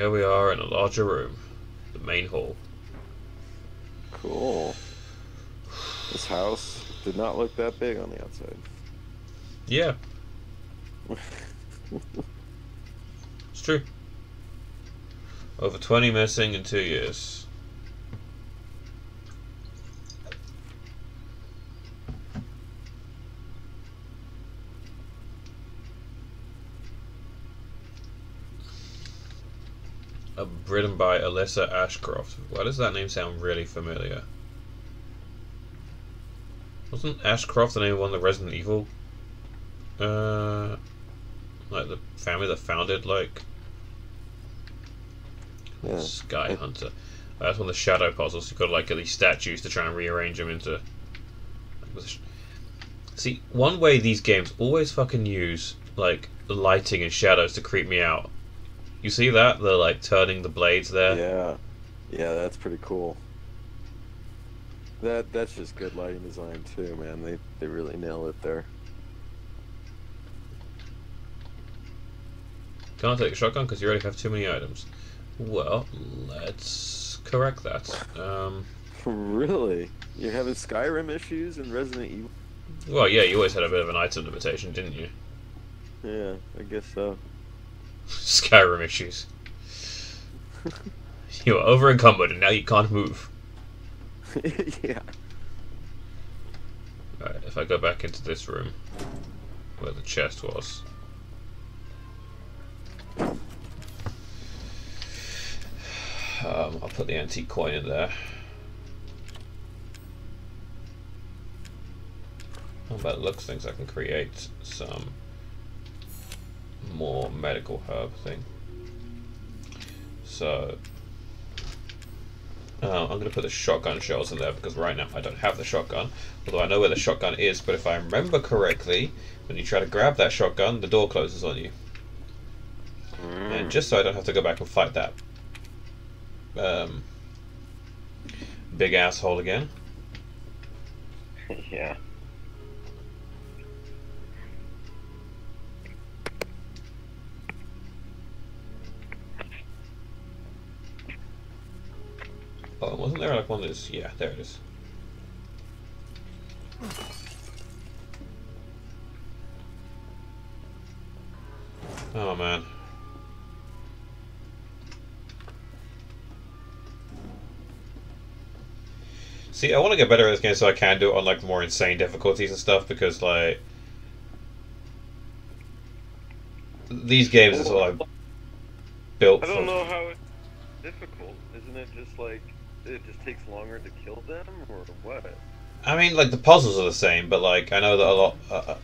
Here we are in a larger room, the main hall. Cool. This house did not look that big on the outside. Yeah. it's true. Over 20 missing in two years. Written by Alyssa Ashcroft. Why does that name sound really familiar? Wasn't Ashcroft the name of one of the Resident Evil uh, like the family that founded like Yeah. Sky Hunter. That's one of the shadow puzzles. You've got like these statues to try and rearrange them into. See, one way these games always fucking use like lighting and shadows to creep me out. You see that? They're like turning the blades there. Yeah. Yeah, that's pretty cool. That that's just good lighting design too, man. They they really nail it there. Can't take a shotgun because you already have too many items. Well, let's correct that. Um, really? You're having Skyrim issues in Resident Evil? well, yeah, you always had a bit of an item limitation, didn't you? Yeah, I guess so. Skyrim issues. You were over encumbered and now you can't move. yeah. Alright, if I go back into this room where the chest was. Um, I'll put the antique coin in there. How about looks things I can create some more medical herb thing. So uh, I'm going to put the shotgun shells in there because right now I don't have the shotgun. Although I know where the shotgun is, but if I remember correctly, when you try to grab that shotgun, the door closes on you. And just so I don't have to go back and fight that um, big asshole again. yeah. One those? Yeah, there it is. Oh man. See, I want to get better at this game so I can do it on like more insane difficulties and stuff because like these games is all like built I don't know how it's difficult. Isn't it just like it just takes longer to kill them or what? I mean, like the puzzles are the same, but like I know that a lot. Uh, uh,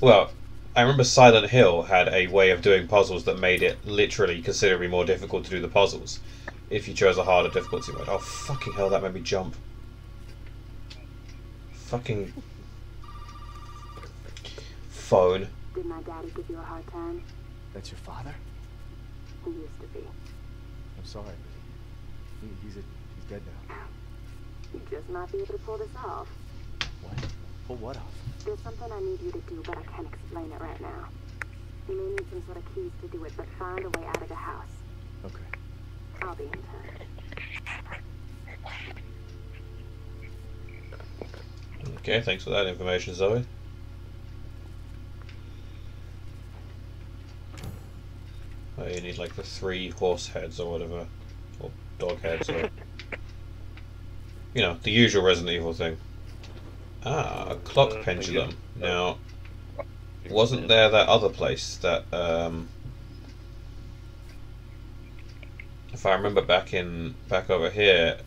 well, I remember Silent Hill had a way of doing puzzles that made it literally considerably more difficult to do the puzzles if you chose a harder difficulty mode. Oh fucking hell! That made me jump. Fucking phone. Did my daddy give you a hard time? That's your father? He used to be. I'm sorry, he, he's, a, he's dead now. You just might be able to pull this off. What? Pull what off? There's something I need you to do, but I can't explain it right now. You may need some sort of keys to do it, but find a way out of the house. Okay. I'll be in touch. Okay, thanks for that information, Zoe. Oh, you need like the three horse heads or whatever, or dog heads, or you know the usual Resident Evil thing. Ah, a clock Uh, pendulum. Now, wasn't there that other place that, um, if I remember back in back over here,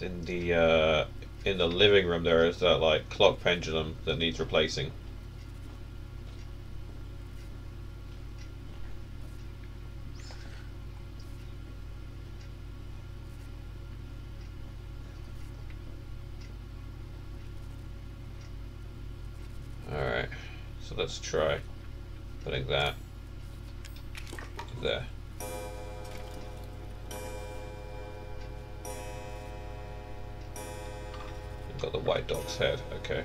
in the uh, in the living room there is that like clock pendulum that needs replacing. Let's try putting that there. I've got the white dog's head, okay.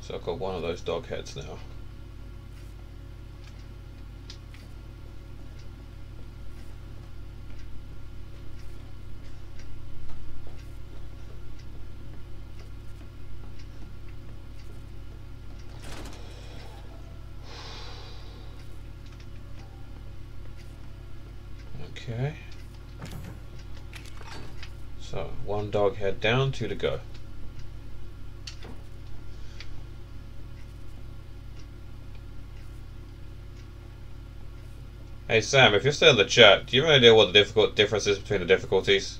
So I've got one of those dog heads now. Okay. So, one dog head down, two to go. Hey Sam, if you're still in the chat, do you have any idea what the difficult difference is between the difficulties?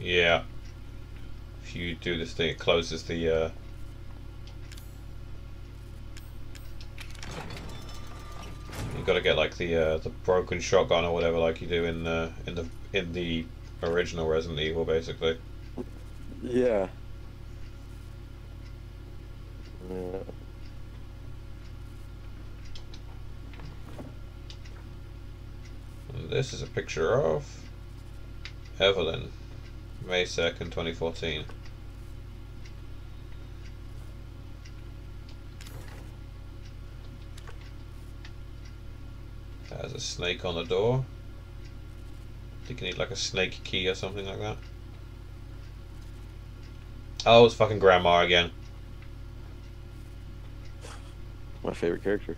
Yeah. If you do this thing, it closes the. Uh... got to get like the uh, the broken shotgun or whatever, like you do in the in the in the original Resident Evil, basically. Yeah. Yeah. This is a picture of Evelyn, May 2nd, 2014. A snake on the door. I think you need like a snake key or something like that. Oh, it's fucking grandma again. My favorite character.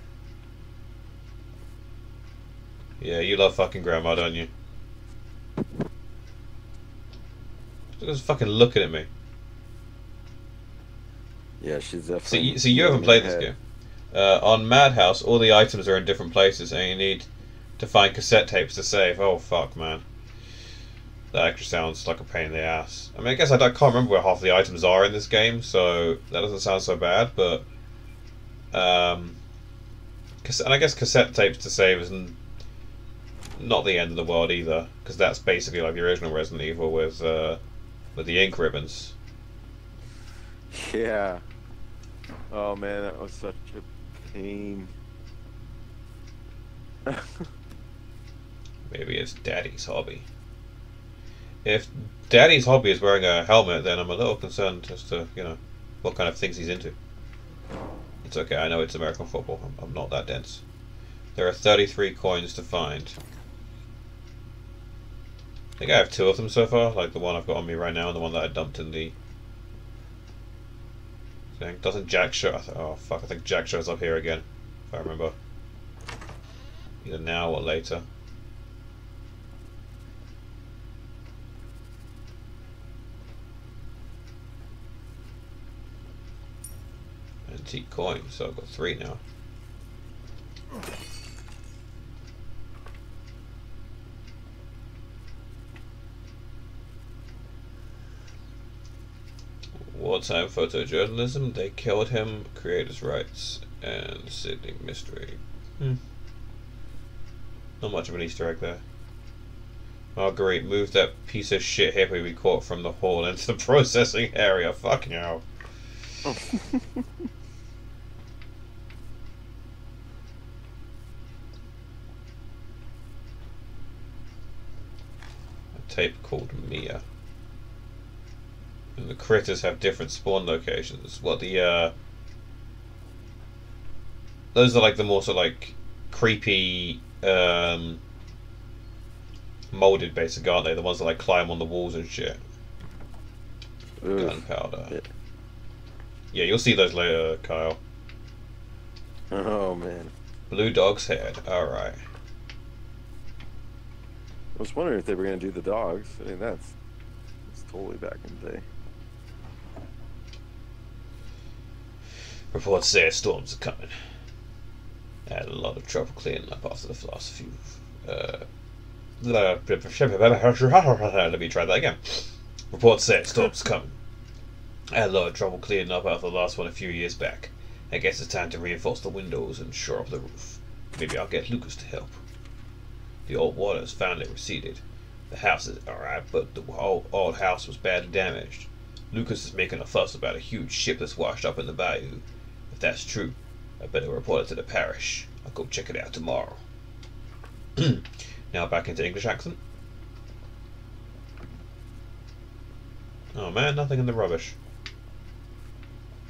Yeah, you love fucking grandma, don't you? Just fucking looking at me. Yeah, she's So you, so you haven't played this game. Uh, on Madhouse, all the items are in different places, and you need to find cassette tapes to save. Oh fuck, man. That actually sounds like a pain in the ass. I mean, I guess I, don't- can't remember where half the items are in this game, so that doesn't sound so bad. But, um, and I guess cassette tapes to save is not the end of the world either, because that's basically like the original Resident Evil with uh, with the ink ribbons. Yeah. Oh man, that was such a pain. Maybe it's Daddy's hobby. If Daddy's hobby is wearing a helmet, then I'm a little concerned as to, you know, what kind of things he's into. It's okay, I know it's American football. I'm, I'm not that dense. There are 33 coins to find. I think I have two of them so far, like the one I've got on me right now and the one that I dumped in the thing. Doesn't Jack show? Oh fuck! I think Jack shows up here again, if I remember. Either now or later. Antique coin, so I've got three now. Wartime photojournalism, they killed him, creators' rights, and Sydney mystery. Hmm. Not much of an Easter egg there. Marguerite, move that piece of shit hippie we caught from the hall into the processing area. Fucking hell. Called Mia. And the critters have different spawn locations. What the uh those are like the more sort of like creepy um molded basically, aren't they? The ones that like climb on the walls and shit. Gunpowder. Yeah. Yeah, you'll see those later, Kyle. Oh man. Blue dog's head. Alright. I was wondering if they were gonna do the dogs. I mean, that's it's totally back in the day. Reports say storms are coming. I had a lot of trouble cleaning up after the few. Uh, let me try that again. Reports say storms coming. I had a lot of trouble cleaning up after the last one a few years back. I guess it's time to reinforce the windows and shore up the roof. Maybe I'll get Lucas to help. The old water has finally receded. The house is alright, but the whole old house was badly damaged. Lucas is making a fuss about a huge ship that's washed up in the bayou. If that's true, I better report it to the parish. I'll go check it out tomorrow. now back into English accent. Oh man, nothing in the rubbish.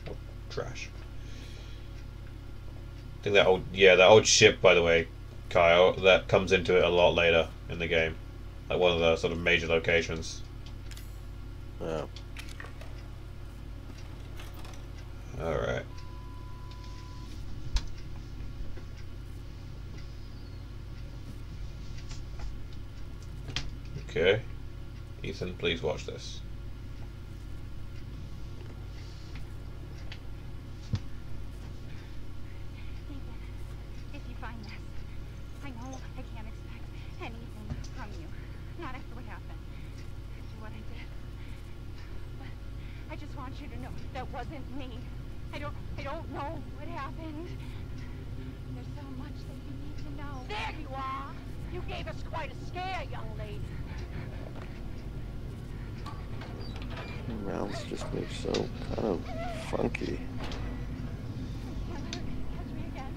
Oh, trash. I think that old yeah, that old ship by the way, Kyle that comes into it a lot later in the game, like one of the sort of major locations. Yeah. All right. Okay. Ethan, please watch this. Not after what happened. After what I did. But I just want you to know that wasn't me. I don't I don't know what happened. There's so much that you need to know. There you are! You gave us quite a scare, young lady. Mouths just move so kind of funky. Can't let her catch me again.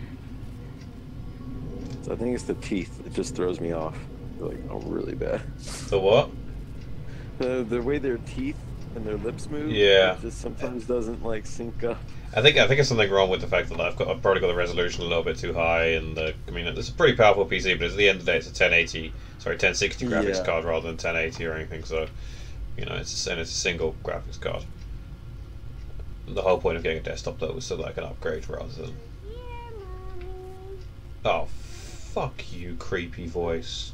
So I think it's the teeth. It just throws me off. They're like, oh, really bad. The what? The the way their teeth and their lips move. Yeah. Just sometimes doesn't like sync up. I think I think it's something wrong with the fact that I've got I've probably got the resolution a little bit too high, and the I mean it's a pretty powerful PC, but at the end of the day, it's a 1080, sorry 1060 graphics Yeah. card rather than 1080 or anything. So, you know, it's and it's a single graphics card. The whole point of getting a desktop though was so that I can upgrade rather than. Oh, fuck you, creepy voice.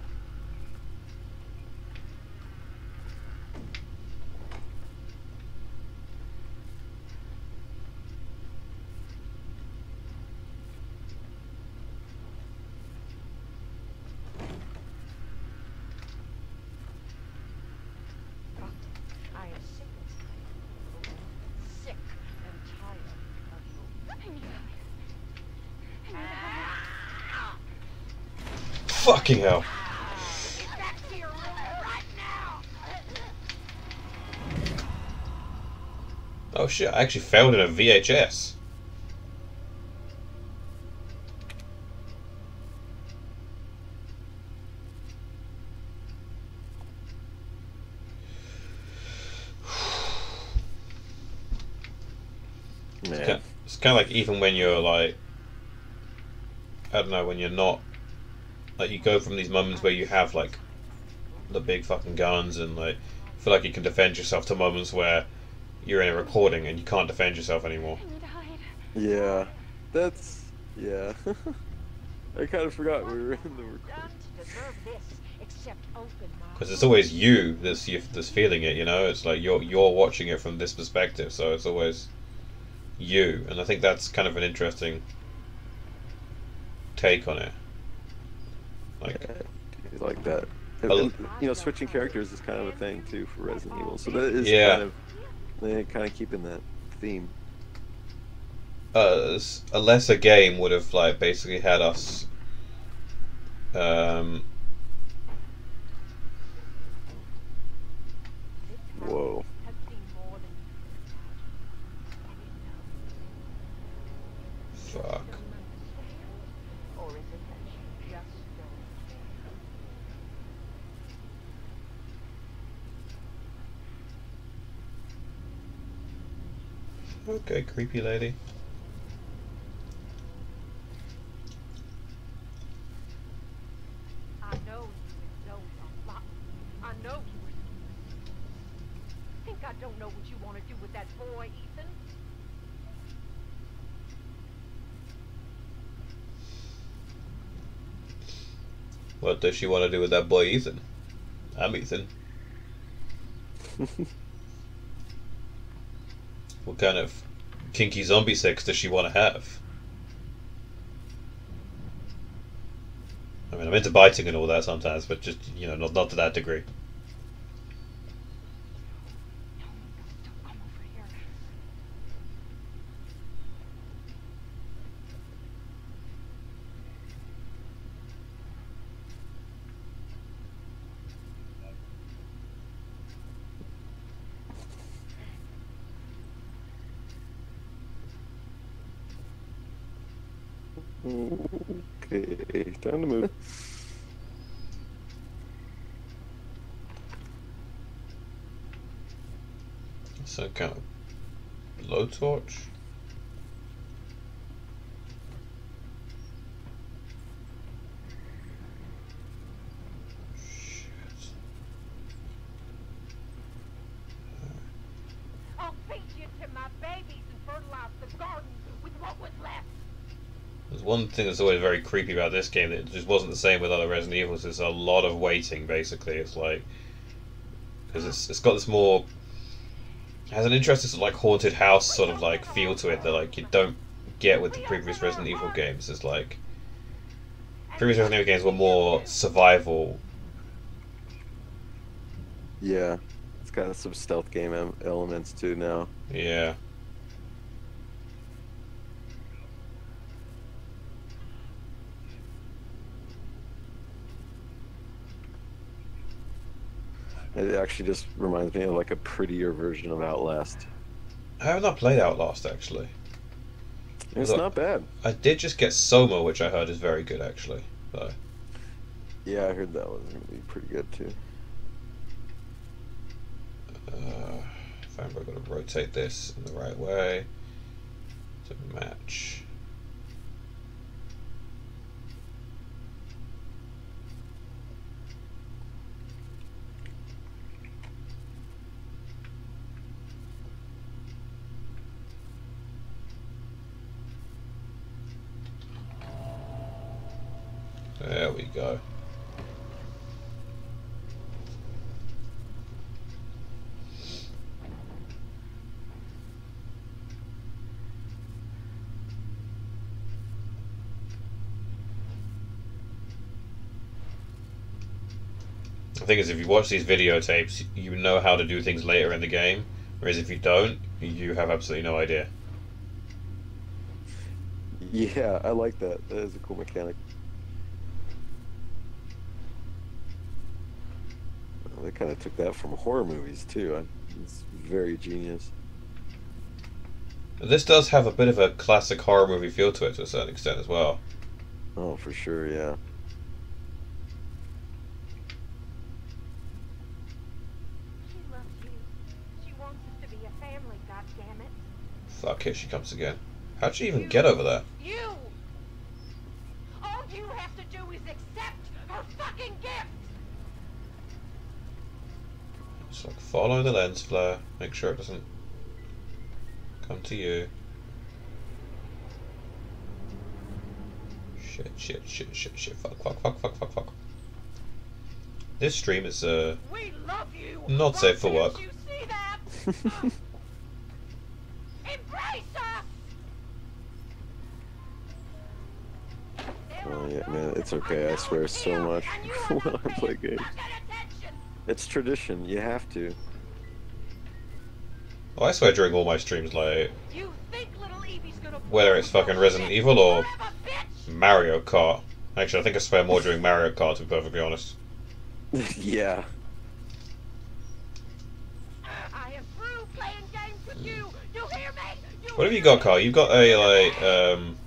Fucking hell. Get back to your room right now! Oh shit! I actually found it in a VHS. Man. It's kind of like even when you're like, I don't know, when you're not, like you go from these moments where you have like the big fucking guns and like feel like you can defend yourself to moments where you're in a recording and you can't defend yourself anymore. I need to hide. Yeah. That's yeah. I kind of forgot we were in the recording. to deserve this, except open my Because it's always you that's you that's feeling it, you know. It's like you're you're watching it from this perspective, so it's always you, and I think that's kind of an interesting take on it. Like, Yeah, like that. Well- And, you know, switching characters is kind of a thing too for Resident Evil. So that is Yeah. kind of they kind of keeping that theme. uh, a lesser game would have like basically had us um, Whoa. has seen more than you can imagine. I didn't know. fuck. Or is it that you just don't? Okay, creepy lady. I know you know a lot. I know you. Think I don't know what you want to do with that boy, Ethan? What does she want to do with that boy Ethan? I'm Ethan. What kind of kinky zombie sex does she want to have? I mean, I'm into biting and all that sometimes, but just you know, not not to that degree. No, don't come over here. Okay, time to move. Some kind of blowtorch. Shit. I'll feed you to my babies and fertilize the garden with what was left. There's one thing that's always very creepy about this game that just wasn't the same with other Resident Evils. There's a lot of waiting, basically. It's like because it's it's got this more it has an interesting like haunted house sort of like feel to it that like you don't get with the previous Resident Evil games. It's like previous Resident Evil games were more survival. Yeah, it's got some stealth game elements too now. Yeah. It actually just reminds me of like a prettier version of Outlast. I have not played Outlast actually. It's Look. not bad. I did just get Soma, which I heard is very good actually. So Yeah, I heard that was gonna be pretty good too. uh, if I'm going to rotate this in the right way to match. There we go. The thing is, if you watch these videotapes, you know how to do things later in the game. Whereas if you don't, you have absolutely no idea. Yeah, I like that. That is a cool mechanic. Well, They kind of took that from horror movies too. It's very genius. This does have a bit of a classic horror movie feel to it to a certain extent as well. Oh, for sure. Yeah. Fuck, here she comes again. How'd she even get over there? You! All you have to do is accept her fucking gift! Just like follow the lens flare, make sure it doesn't come to you. Shit, shit, shit, shit, shit, fuck, fuck, fuck, fuck, fuck, fuck. This stream is, uh, We love you! Not safe for Roxanne, work. You see that? Embrace us! Oh yeah, man, it's okay. I swear so much when I play games. It's tradition. You have to. oh, I swear during all my streams, like, You think little Evie's gonna whether it's fucking Resident Evil or Mario Kart. Actually, I think I swear more during Mario Kart, to be perfectly honest. yeah. I am through playing games with you. You hear me? You What have you got. Carl? You've got a, like, um,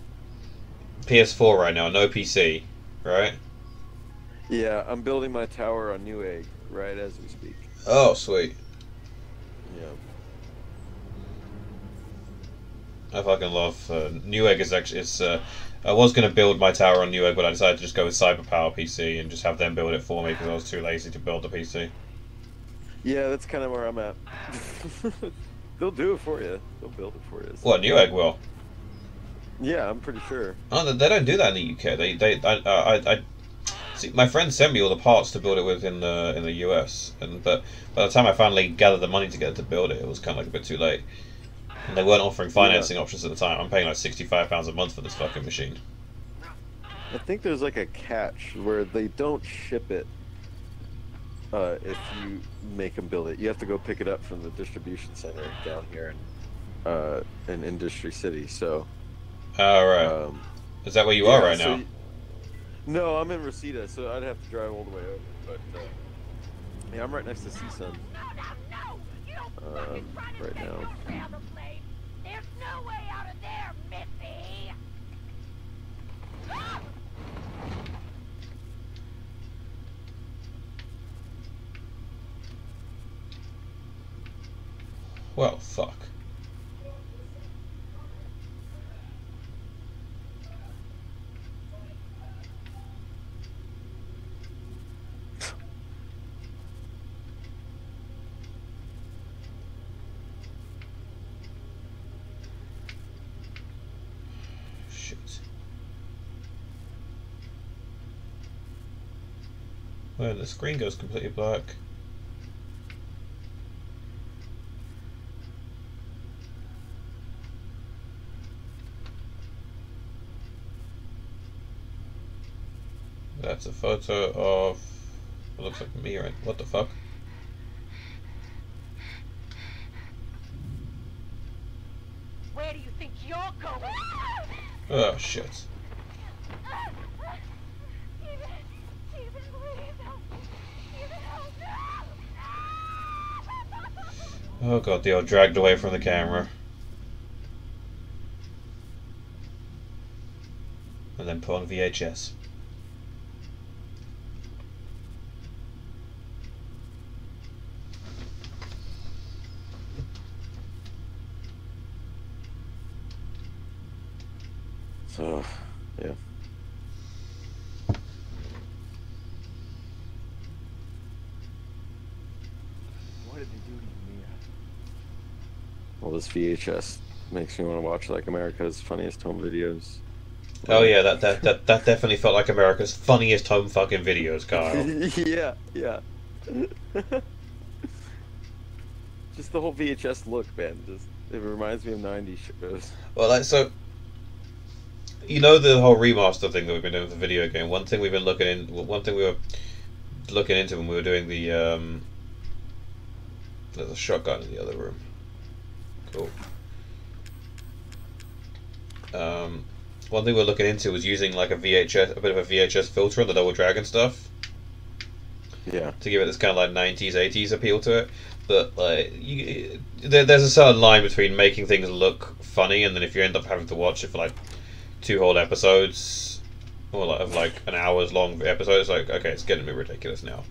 PS4 right now, no PC, right? Yeah, I'm building my tower on Newegg right as we speak. Oh, sweet. Yeah. I fucking love uh, Newegg is actually it's uh, I was gonna build my tower on Newegg, but I decided to just go with Cyberpower PC and just have them build it for me because I was too lazy to build the PC. Yeah, that's kind of where I'm at. They'll do it for you. They'll build it for you. What Newegg will? Yeah, I'm pretty sure. Oh, they- they don't do that in the UK. They they I I, I see. My friend sent me all the parts to build it with in the in the US, and but by the time I finally gathered the money together to build it, it was kind of like a bit too late. And they weren't offering financing options at the time. I'm paying like sixty five pounds a month for this fucking machine. I think there's like a catch where they don't ship it uh, if you make them build it. You have to go pick it up from the distribution center down here in, uh, in Industry City. So. All right. Um, Is that where you are right so now? y- no, I'm in Reseda, so I'd have to drive all the way over. But uh, yeah, I'm right next to CSUN. No, no, no! You don't Um, fucking try to right now. Well, fuck. the screen goes completely black. That's a photo of. Looks like me, right? What the fuck? Where do you think you're going? Oh shit. Steven, Steven, please help me. Steven, help me. Oh god, they are dragged away from the camera. And then put on VHS. So, yeah. What did they do to you, Mia? Well, this VHS makes me want to watch like America's Funniest Home Videos. Oh yeah, that, that that that definitely felt like America's funniest home fucking videos, Kyle. yeah, yeah. just the whole VHS look, man. Just it reminds me of '90s shows. Well, like so, you know the whole remaster thing that we've been doing with the video game. One thing we've been looking in, one thing we were looking into when we were doing the um, there's a shotgun in the other room. Cool. Um, one thing we were looking into was using like a VHS, a bit of a VHS filter on the Double Dragon stuff Yeah. to give it this kind of like 90s 80s appeal to it but like you, there, there's a certain line between making things look funny and then if you end up having to watch it for like two whole episodes or like of like an hour's long episode it's like okay it's getting a bit ridiculous now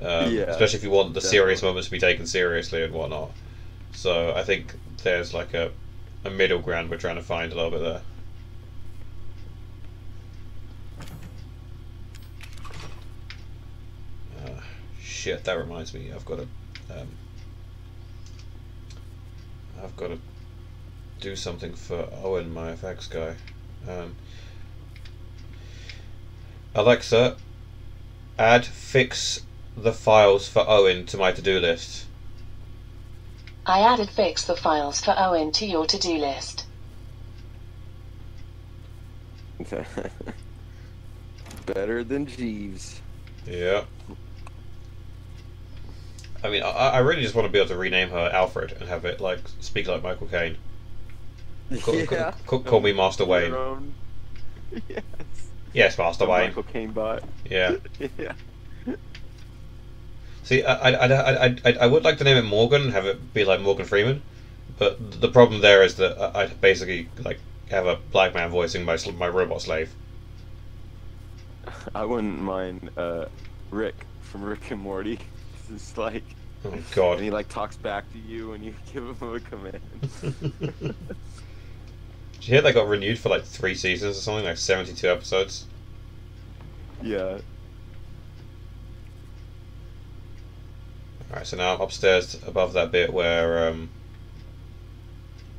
um, Yeah, especially if you want the serious moments to be taken seriously and whatnot so I think there's like a, a middle ground we're trying to find a little bit there Uh, shit, that reminds me. I've got to. Um, I've got to do something for Owen, my FX guy. Um, Alexa, add fix the files for Owen to my to-do list. I added fix the files for Owen to your to-do list. Better than Jeeves. Yeah. I mean, I, I really just want to be able to rename her Alfred and have it like speak like Michael Caine. Call, yeah. call, call me Master Your Wayne. Yes. Yes, Master The Wayne. Michael Caine bot. Yeah. yeah. See, I, I, I, I, I, I would like to name it Morgan and have it be like Morgan Freeman, but the problem there is that I- I'd basically like have a black man voicing my my robot slave. I wouldn't mind uh, Rick from Rick and Morty. It's like, Oh and God. he like talks back to you and you give him a command. Did you hear they got renewed for like three seasons or something, like seventy-two episodes? yeah. Alright, so now I'm upstairs above that bit where um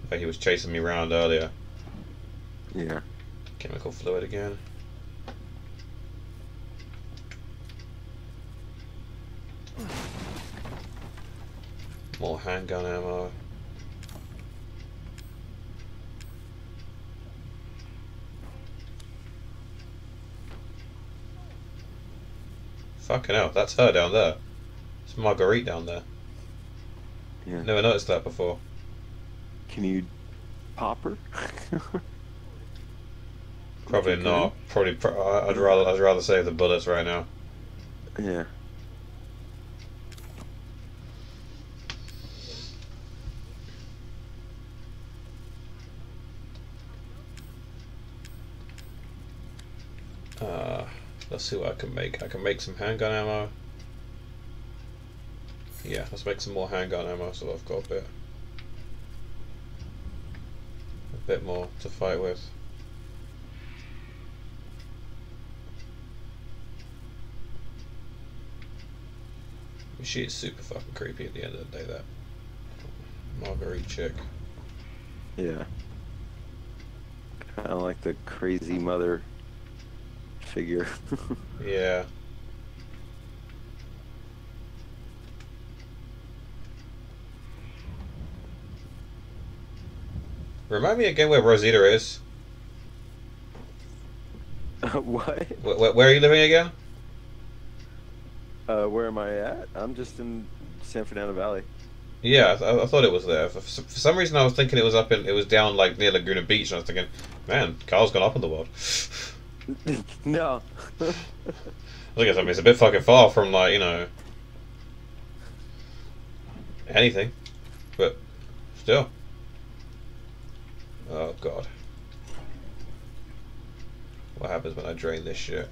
where he was chasing me around earlier. Yeah. Chemical fluid again. More handgun ammo. Fucking hell, that's her down there. It's Marguerite down there. Yeah. Never noticed that before. Can you pop her? Probably not. Probably. Pro- I'd rather. I'd rather save the bullets right now. yeah. Uh, let's see what I can make. I can make some handgun ammo. Yeah, let's make some more handgun ammo so I've got a bit, a bit more to fight with. She is super fucking creepy at the end of the day. That Marguerite chick. Yeah. Kind of like the crazy mother figure. yeah. Remind me again where Reseda is. Uh, what? Where, where, are you living again? Uh, where am I at? I'm just in San Fernando Valley. Yeah, I, I thought it was there. For, for, some reason, I was thinking it was up in, it was down like near Laguna Beach, and I was thinking, man, Carl's gone up in the world. no. Look at something. It's a bit fucking far from like you know anything, but still. Oh god. What happens when I drain this shit?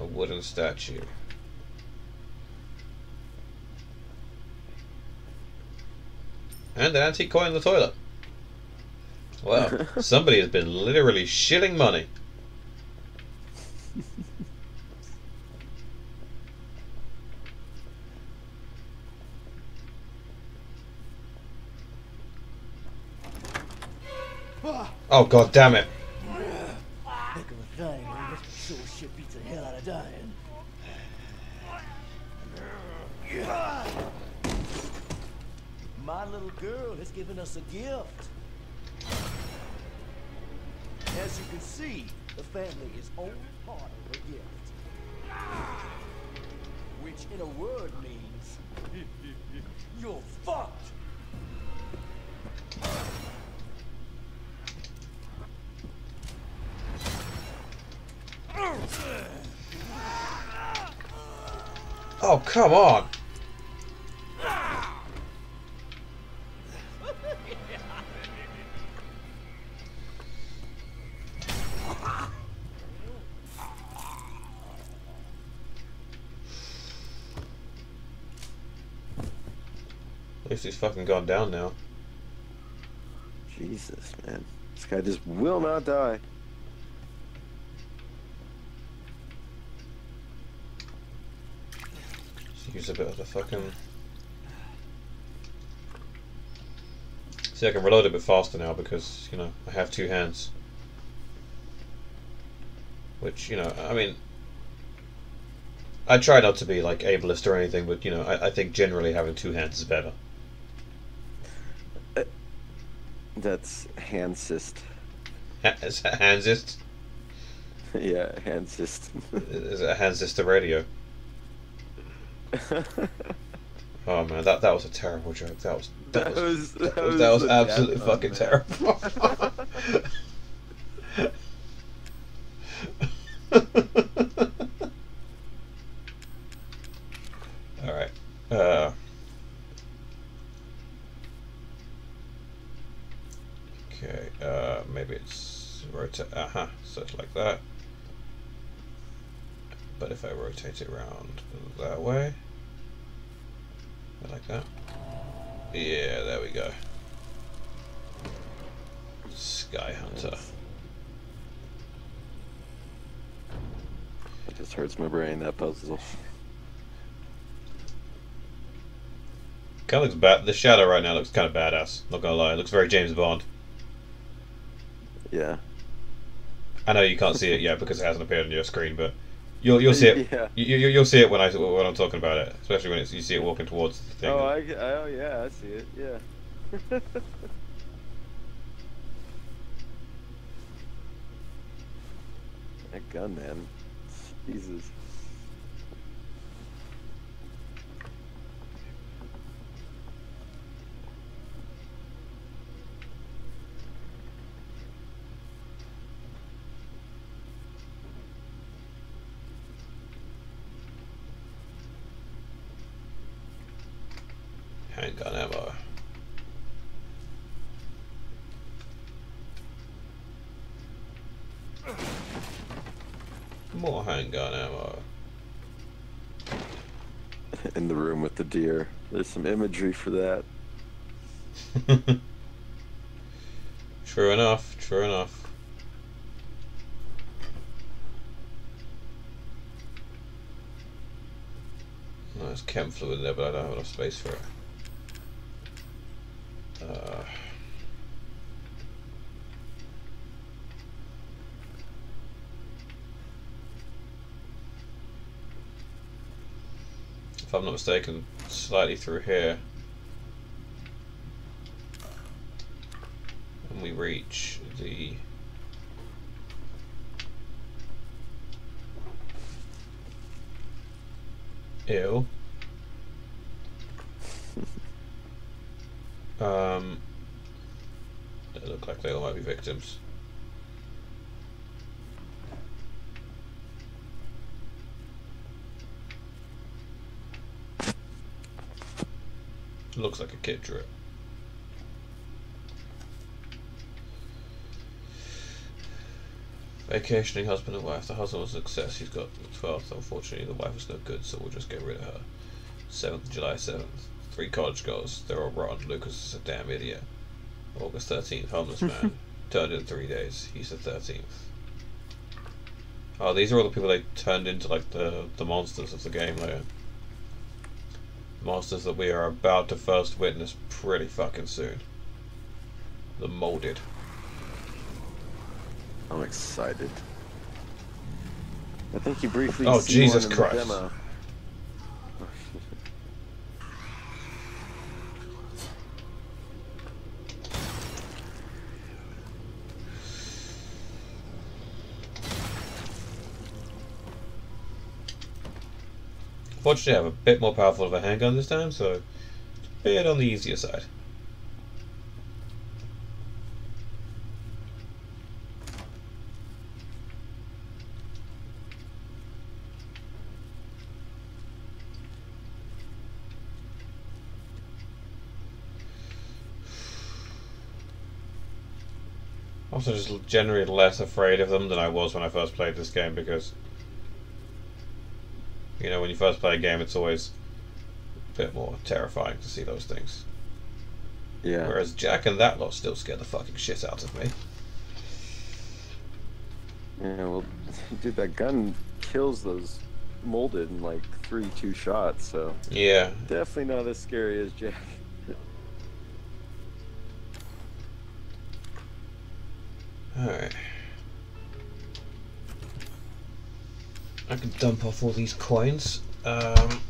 A wooden statue. And an antique coin in the toilet. Well, somebody has been literally shilling money. Oh god damn it. Heck of a thing, man. This sure shit beats the hell out of dying. My little girl has given us a gift. As you can see, the family is only part of a gift. Which in a word means you're fucked. Oh come on. Least he's fucking gone down now. Jesus, man. This guy just will not die. Just use a bit of the fucking. See, I can reload a bit faster now because, you know, I have two hands. Which, you know, I mean. I try not to be, like, ableist or anything, but, you know, I, I think generally having two hands is better. That's handsist. Ha- is that Hansist? yeah, handsist. Is it Hansist the radio? Oh man, that that was a terrible joke. That was that, That was, was- that that was, was that was absolutely death fucking terrible. All right. Uh, okay. Uh, maybe it's rotate. It's like that. But if I rotate it around that way, like that. Yeah, there we go. Sky Hunter. It just hurts my brain, that puzzle. Kind of looks bad. The shadow right now looks kind of badass. Not gonna lie, it looks very James Bond. Yeah. I know you can't see it yet because it hasn't appeared on your screen, but you'll you'll see it. Yeah. You, you, you'll see it when I when I'm talking about it, especially when it's, you see it walking towards the thing. Oh, I, I- oh yeah, I see it. Yeah. that gun, man. Jesus. Ammo. More handgun ammo. In the room with the deer. There's some imagery for that. true enough. True enough. No, there's chem fluid there, but I don't have enough space for it. I'm not mistaken, slightly through here. And we reach the... Ew. um, they look like they all might be victims. Looks like a kid drew it. Vacationing husband and wife. The husband was a success. He's got 12th. Unfortunately, the wife was no good, so we'll just get rid of her. 7th, July 7th. Three college girls. They're all rotten. Lucas is a damn idiot. August 13th. Homeless man. turned in three days. He's the 13th. Oh, these are all the people they turned into, like, the, the monsters of the game later. Monsters that we are about to first witness pretty fucking soon. The molded. I'm excited. I think you briefly. Oh, Jesus Christ. Fortunately, I have a bit more powerful of a handgun this time, so a bit on the easier side. Also, just generally less afraid of them than I was when I first played this game because you know, when you first play a game, it's always a bit more terrifying to see those things. Yeah. Whereas Jack and that lot still scare the fucking shit out of me. Yeah. Well, dude, that gun kills those molded in like three, two shots. So Yeah. definitely not as scary as Jack. Alright. I can dump off all these coins. Um,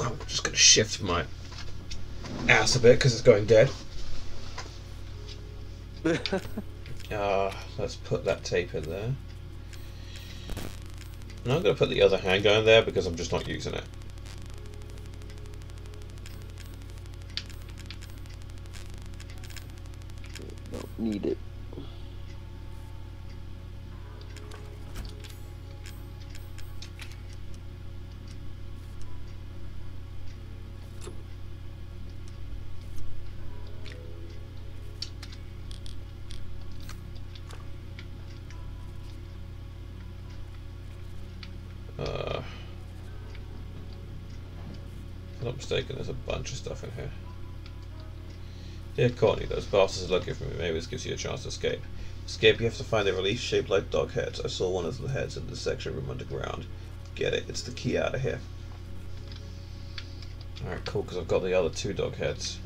I'm just going to shift my ass a bit because it's going dead. Uh, let's put that tape in there. And I'm going to put the other handgun in there because I'm just not using it. Don't need it. Mistaken, there's a bunch of stuff in here. Dear Courtney, those bastards are looking for me. Maybe this gives you a chance to escape. Escape, you have to find a relief shaped like dog heads. I saw one of the heads in the section room underground. Get it, it's the key out of here. Alright, cool, because I've got the other two dog heads.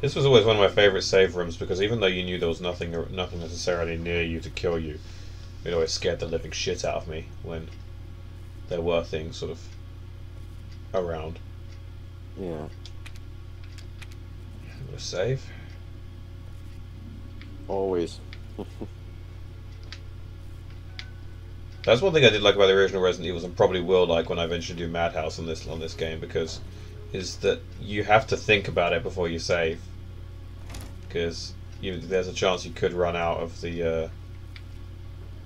This was always one of my favorite save rooms because even though you knew there was nothing, nothing necessarily near you to kill you, it always scared the living shit out of me when there were things sort of around. Yeah. Gonna save. Always. That's one thing I did like about the original Resident Evils, and probably will like when I eventually do Madhouse on this on this game, because is that you have to think about it before you save, because you, there's a chance you could run out of the uh,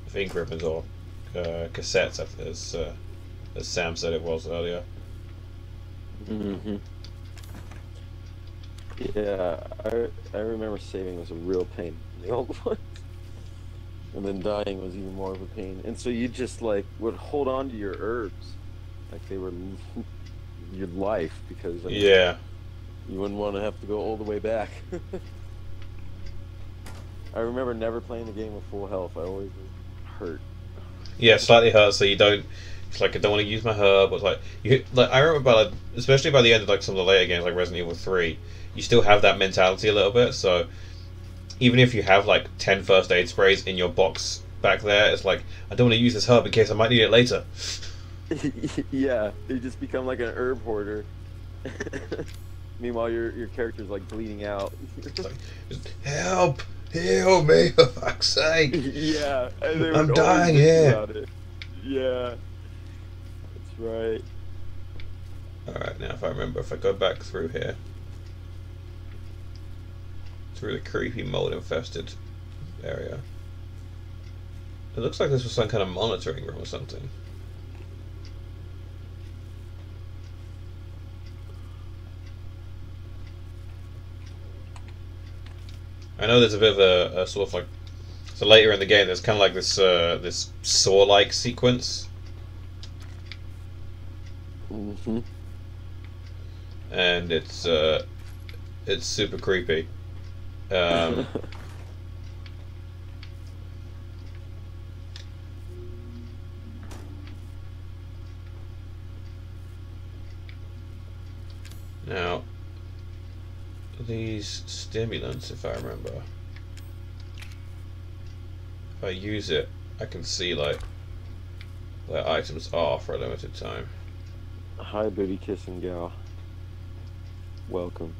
of ink ribbons or uh, cassettes, as uh, as Sam said it was earlier. hmm Yeah, I I remember saving was a real pain in the old one, and then dying was even more of a pain. And so you just like would hold on to your herbs, like they were your life, because I mean, Yeah, you wouldn't want to have to go all the way back. I remember never playing the game with full health. I always hurt. yeah, slightly hurt, so you don't. It's like I don't want to use my herb. Or it's like you like I remember, by, like, especially by the end of like some of the later games, like Resident Evil Three, you still have that mentality a little bit. So even if you have like 10 first aid sprays in your box back there. It's like I don't want to use this herb in case I might need it later. yeah, you just become like an herb hoarder. Meanwhile, your your character's like bleeding out. Just, help! Heal me for fuck's sake! yeah, I'm dying here. Yeah, that's right. Alright, now if I remember, if I go back through here, through the creepy mold infested area, it looks like this was some kind of monitoring room or something. I know there's a bit of a, a sort of like so later in the game there's kind of like this uh, this saw-like sequence hmm and it's uh, it's super creepy. Um, now, these stimulants, if I remember, if I use it, I can see like where items are for a limited time. Hi, booty kissing gal. Welcome.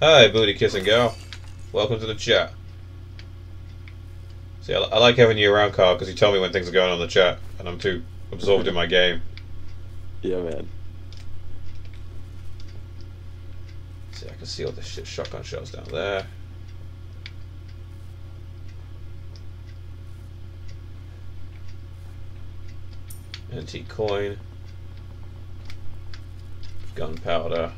Hi, booty kissing girl. Welcome to the chat. See, I, I like having you around, Carl, because you tell me when things are going on in the chat, and I'm too absorbed in my game. Yeah, man. See, I can see all the shit shotgun shells down there. Antique coin. Gunpowder.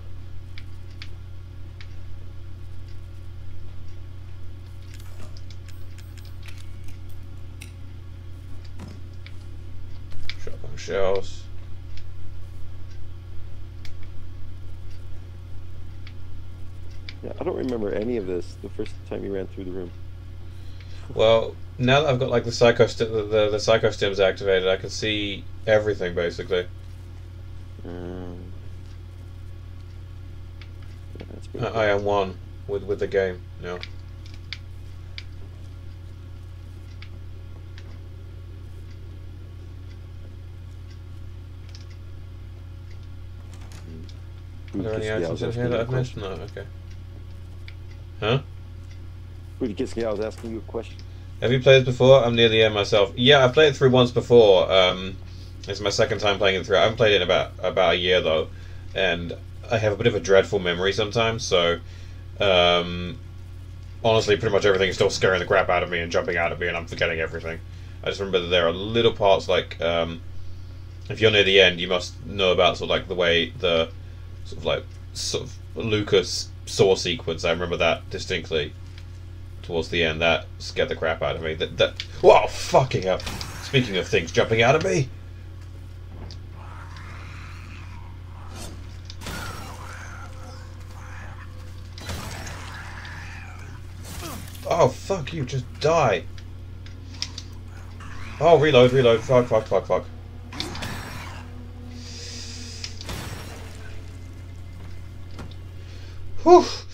Shotgun shells. Yeah, I don't remember any of this the first time you ran through the room. Well, now that I've got like the psycho st- the, the the psycho stims activated, I can see everything basically. Um, yeah, I. I am one with with the game now. Are there any items in here that I've missed? No. Okay. Huh? Kissing gal was asking you a question. Have you played this before? I'm near the end myself. Yeah, I've played it through once before. Um, it's my second time playing it through. I haven't played it in about about a year though, and I have a bit of a dreadful memory sometimes. So, um, honestly, pretty much everything is still scaring the crap out of me and jumping out at me, and I'm forgetting everything. I just remember that there are little parts like um, if you're near the end, you must know about sort of like the way the sort of like sort of Lucas saw sequence. I remember that distinctly towards the end. That scared the crap out of me. That that wow, fucking up. Speaking of things jumping out of me. Oh fuck you! Just die. Oh reload, reload. Fuck, fuck, fuck, fuck. Whew.